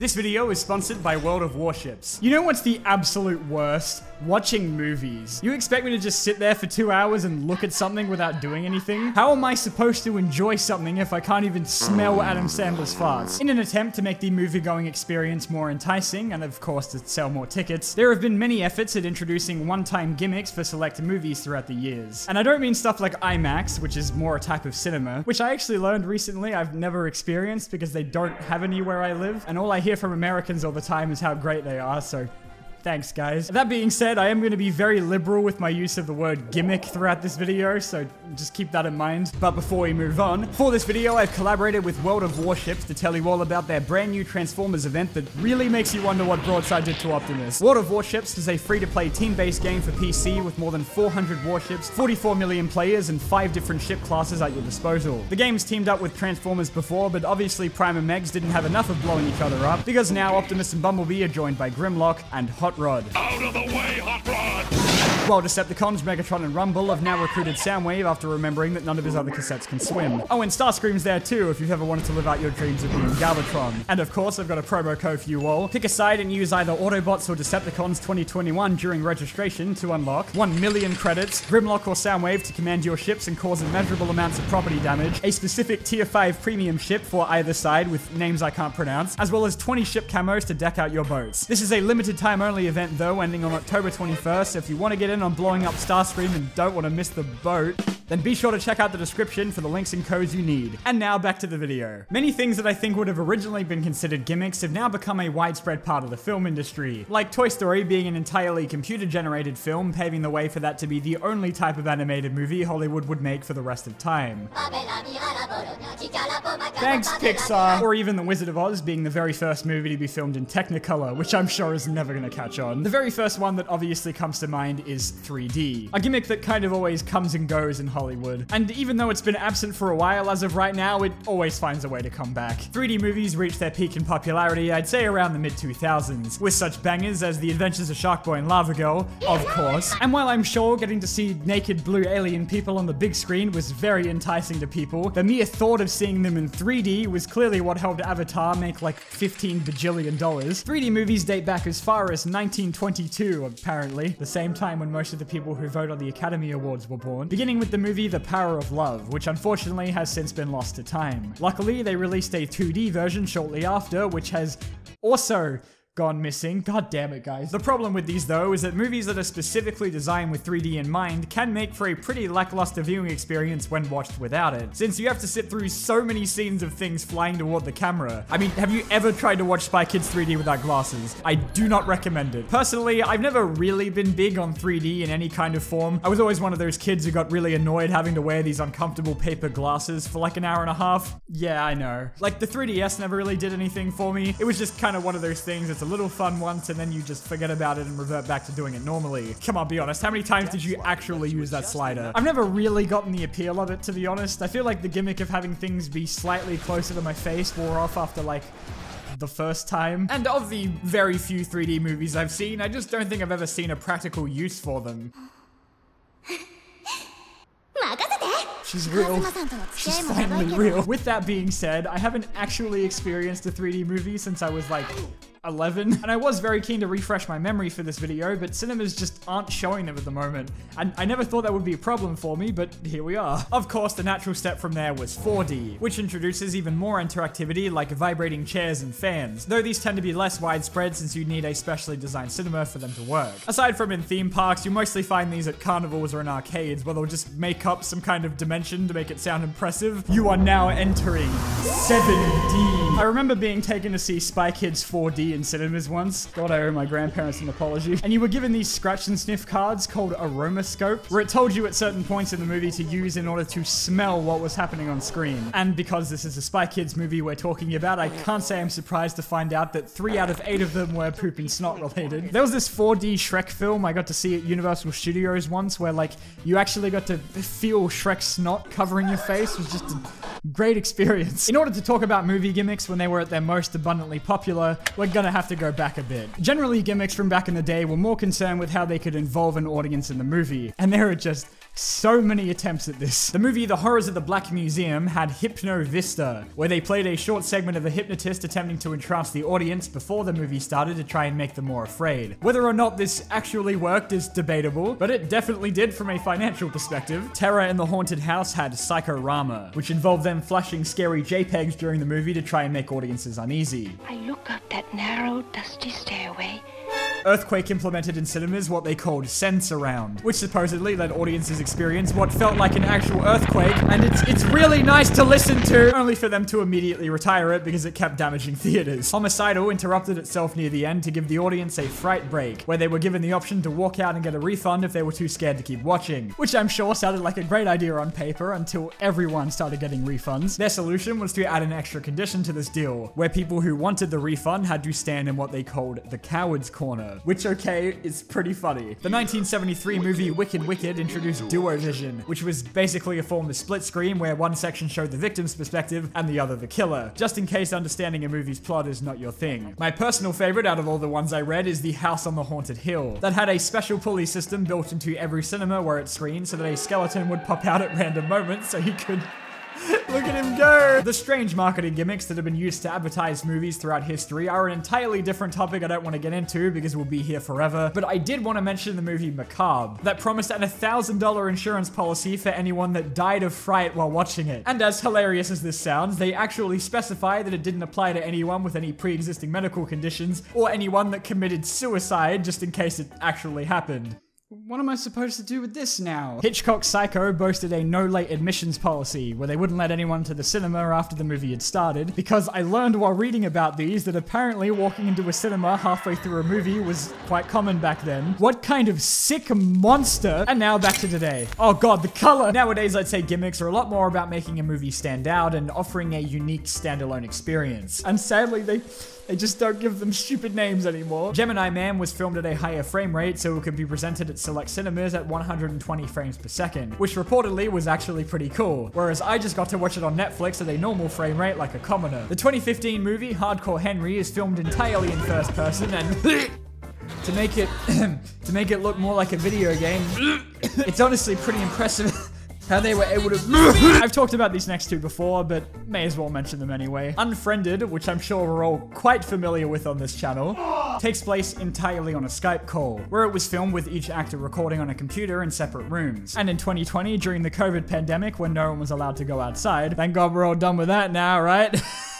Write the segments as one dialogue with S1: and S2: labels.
S1: This video is sponsored by World of Warships. You know what's the absolute worst? Watching movies. You expect me to just sit there for two hours and look at something without doing anything? How am I supposed to enjoy something if I can't even smell Adam Sandler's farts? In an attempt to make the movie-going experience more enticing, and of course to sell more tickets, there have been many efforts at introducing one-time gimmicks for select movies throughout the years. And I don't mean stuff like IMAX, which is more a type of cinema, which I actually learned recently I've never experienced because they don't have any where I live, and all I hear from Americans all the time is how great they are, so Thanks, guys. That being said, I am going to be very liberal with my use of the word gimmick throughout this video, so just keep that in mind. But before we move on, for this video, I've collaborated with World of Warships to tell you all about their brand new Transformers event that really makes you wonder what Broadside did to Optimus. World of Warships is a free-to-play team-based game for PC with more than 400 warships, 44 million players, and 5 different ship classes at your disposal. The game's teamed up with Transformers before, but obviously Prime and Megs didn't have enough of blowing each other up, because now Optimus and Bumblebee are joined by Grimlock and Hot Hot Rod.
S2: Out of the way, Hot Rod!
S1: While Decepticons, Megatron, and Rumble have now recruited Soundwave after remembering that none of his other cassettes can swim. Oh, and Starscream's there too if you've ever wanted to live out your dreams of being Galvatron. And of course, I've got a promo code for you all. Pick a side and use either Autobots or Decepticons 2021 during registration to unlock 1 million credits, Grimlock or Soundwave to command your ships and cause immeasurable amounts of property damage, a specific Tier 5 premium ship for either side with names I can't pronounce, as well as 20 ship camos to deck out your boats. This is a limited time only event though, ending on October 21st, so if you want to get in on blowing up Starscream and don't want to miss the boat, then be sure to check out the description for the links and codes you need. And now back to the video. Many things that I think would have originally been considered gimmicks have now become a widespread part of the film industry, like Toy Story being an entirely computer generated film, paving the way for that to be the only type of animated movie Hollywood would make for the rest of time. Thanks, Pixar! Or even The Wizard of Oz being the very first movie to be filmed in Technicolor, which I'm sure is never gonna catch on. The very first one that obviously comes to mind is 3D, a gimmick that kind of always comes and goes in Hollywood. And even though it's been absent for a while as of right now, it always finds a way to come back. 3D movies reached their peak in popularity, I'd say around the mid 2000s, with such bangers as The Adventures of Sharkboy and Lava Girl, of course. And while I'm sure getting to see naked blue alien people on the big screen was very enticing to people, the mere thought of seeing them in 3D was clearly what helped Avatar make like 15 bajillion dollars. 3D movies date back as far as 1922, apparently, the same time when most of the people who vote on the Academy Awards were born, beginning with the movie The Power of Love, which unfortunately has since been lost to time. Luckily, they released a 2D version shortly after, which has also gone missing. God damn it, guys. The problem with these, though, is that movies that are specifically designed with 3D in mind can make for a pretty lackluster viewing experience when watched without it, since you have to sit through so many scenes of things flying toward the camera. I mean, have you ever tried to watch Spy Kids 3D without glasses? I do not recommend it. Personally, I've never really been big on 3D in any kind of form. I was always one of those kids who got really annoyed having to wear these uncomfortable paper glasses for like an hour and a half. Yeah, I know. Like, the 3DS never really did anything for me. It was just kind of one of those things, it's a little fun once and then you just forget about it and revert back to doing it normally. Come on, be honest. How many times did you actually use that slider? I've never really gotten the appeal of it, to be honest. I feel like the gimmick of having things be slightly closer to my face wore off after like the first time. And of the very few 3D movies I've seen, I just don't think I've ever seen a practical use for them. She's real. She's finally real. With that being said, I haven't actually experienced a 3D movie since I was like 11. And I was very keen to refresh my memory for this video, but cinemas just aren't showing them at the moment. And I never thought that would be a problem for me, but here we are. Of course, the natural step from there was 4D, which introduces even more interactivity like vibrating chairs and fans, though these tend to be less widespread since you need a specially designed cinema for them to work. Aside from in theme parks, you mostly find these at carnivals or in arcades where they'll just make up some kind of dimension to make it sound impressive. You are now entering 7D. I remember being taken to see Spy Kids 4D in cinemas once. God, I owe my grandparents an apology. And you were given these scratch and sniff cards called Aromascope, where it told you at certain points in the movie to use in order to smell what was happening on screen. And because this is a Spy Kids movie we're talking about, I can't say I'm surprised to find out that three out of eight of them were poop and snot related. There was this 4D Shrek film I got to see at Universal Studios once where like you actually got to feel Shrek's snot covering your face. It was just a great experience. In order to talk about movie gimmicks when they were at their most abundantly popular, we're gonna have to go back a bit. Generally, gimmicks from back in the day were more concerned with how they could involve an audience in the movie, and there are just so many attempts at this. The movie The Horrors of the Black Museum had Hypno Vista, where they played a short segment of a hypnotist attempting to entrance the audience before the movie started to try and make them more afraid. Whether or not this actually worked is debatable, but it definitely did from a financial perspective. Terror in the Haunted House had Psychorama, which involved them flashing scary JPEGs during the movie to try and make audiences uneasy.
S3: I look up that narrow, dusty stairway
S1: Earthquake implemented in cinemas what they called Sensurround, which supposedly let audiences experience what felt like an actual earthquake, and it's it's really nice to listen to, only for them to immediately retire it because it kept damaging theaters. Homicidal interrupted itself near the end to give the audience a fright break, where they were given the option to walk out and get a refund if they were too scared to keep watching, which I'm sure sounded like a great idea on paper until everyone started getting refunds. Their solution was to add an extra condition to this deal, where people who wanted the refund had to stand in what they called the coward's corner, which, okay, is pretty funny. The 1973 movie Wicked Wicked introduced Duo Vision, which was basically a form of split screen where one section showed the victim's perspective and the other the killer, just in case understanding a movie's plot is not your thing. My personal favorite out of all the ones I read is The House on the Haunted Hill, that had a special pulley system built into every cinema where it screened so that a skeleton would pop out at random moments so you could Look at him go! The strange marketing gimmicks that have been used to advertise movies throughout history are an entirely different topic I don't want to get into because we'll be here forever, but I did want to mention the movie Macabre, that promised an $1,000 insurance policy for anyone that died of fright while watching it. And as hilarious as this sounds, they actually specify that it didn't apply to anyone with any pre-existing medical conditions or anyone that committed suicide just in case it actually happened. What am I supposed to do with this now? Hitchcock's Psycho boasted a no late admissions policy where they wouldn't let anyone to the cinema after the movie had started because I learned while reading about these that apparently walking into a cinema halfway through a movie was quite common back then. What kind of sick monster? And now back to today. Oh god, the color! Nowadays I'd say gimmicks are a lot more about making a movie stand out and offering a unique standalone experience. And sadly they they just don't give them stupid names anymore. Gemini Man was filmed at a higher frame rate so it could be presented at select cinemas at 120 frames per second, which reportedly was actually pretty cool. Whereas I just got to watch it on Netflix at a normal frame rate like a commoner. The 2015 movie Hardcore Henry is filmed entirely in first person and to make it to make it look more like a video game. it's honestly pretty impressive how they were able to I've talked about these next two before, but may as well mention them anyway. Unfriended, which I'm sure we're all quite familiar with on this channel, takes place entirely on a Skype call, where it was filmed with each actor recording on a computer in separate rooms. And in 2020, during the COVID pandemic, when no one was allowed to go outside, thank God we're all done with that now, right?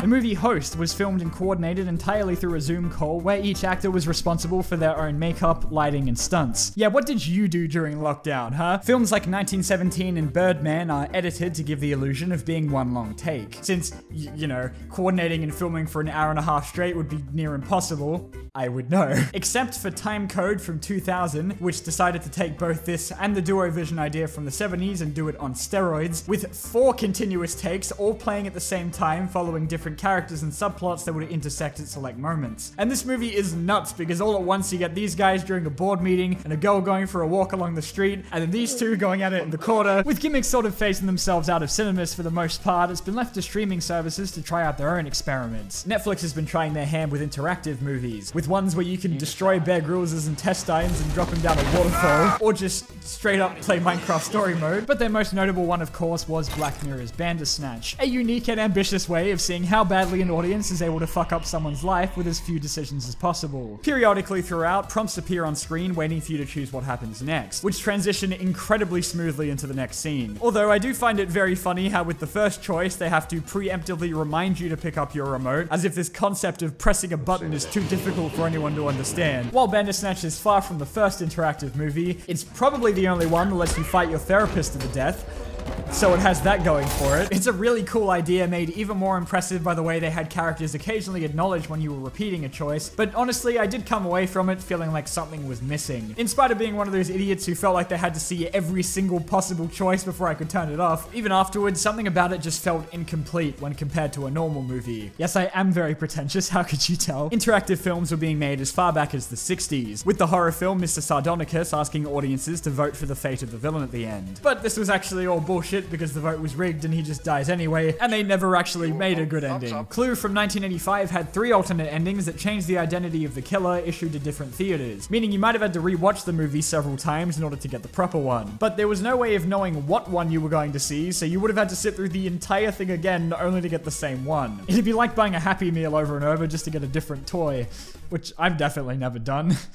S1: the movie Host was filmed and coordinated entirely through a Zoom call where each actor was responsible for their own makeup, lighting, and stunts. Yeah, what did you do during lockdown, huh? Films like 1917 and Birdman are edited to give the illusion of being one long take. Since, you know, coordinating and filming for an hour and a half straight would be near impossible, I would know. Except for Time Code from 2000, which decided to take both this and the Duo Vision idea from the 70s and do it on steroids, with four continuous takes, all playing at the same time, following different characters and subplots that would intersect at select moments. And this movie is nuts because all at once you get these guys during a board meeting and a girl going for a walk along the street, and then these two going at it in the corner, with gimmicks sort of phasing themselves out of cinemas for the most part. It's been left to streaming services to try out their own experiments. Netflix has been trying their hand with interactive movies, with ones where you can destroy Bear Grylls' intestines and drop him down a waterfall, or just straight up play Minecraft story mode. But their most notable one, of course, was Black Mirror's Bandersnatch, a unique and ambitious way of seeing how badly an audience is able to fuck up someone's life with as few decisions as possible. Periodically throughout, prompts appear on screen waiting for you to choose what happens next, which transition incredibly smoothly into the next scene. Although I do find it very funny how with the first choice, they have to preemptively remind you to pick up your remote, as if this concept of pressing a button is too difficult for anyone to understand. While Bandersnatch is far from the first interactive movie, it's probably the only one that lets you fight your therapist to the death, so it has that going for it. It's a really cool idea made even more impressive by the way they had characters occasionally acknowledge when you were repeating a choice, but honestly, I did come away from it feeling like something was missing. In spite of being one of those idiots who felt like they had to see every single possible choice before I could turn it off, even afterwards, something about it just felt incomplete when compared to a normal movie. Yes, I am very pretentious, how could you tell? Interactive films were being made as far back as the 60s, with the horror film Mr. Sardonicus asking audiences to vote for the fate of the villain at the end. But this was actually all bullshit bullshit because the vote was rigged and he just dies anyway, and they never actually made a good ending. Clue from 1985 had three alternate endings that changed the identity of the killer issued to different theaters, meaning you might have had to rewatch the movie several times in order to get the proper one. But there was no way of knowing what one you were going to see, so you would have had to sit through the entire thing again only to get the same one. It'd be like buying a Happy Meal over and over just to get a different toy, which I've definitely never done.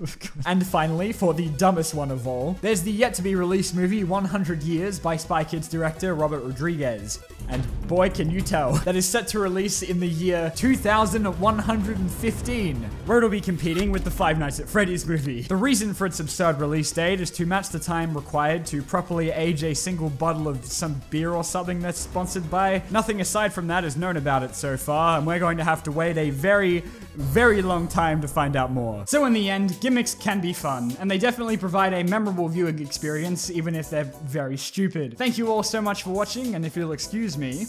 S1: and finally, for the dumbest one of all, there's the yet to be released movie 100 Years by Spy Kids director Robert Rodriguez. And boy, can you tell, that is set to release in the year 2115, where it'll be competing with the Five Nights at Freddy's movie. The reason for its absurd release date is to match the time required to properly age a single bottle of some beer or something that's sponsored by. Nothing aside from that is known about it so far, and we're going to have to wait a very, very long time to find out more. So in the end, gimmicks can be fun, and they definitely provide a memorable viewing experience, even if they're very stupid. Thank you all so much for watching, and if you'll excuse me,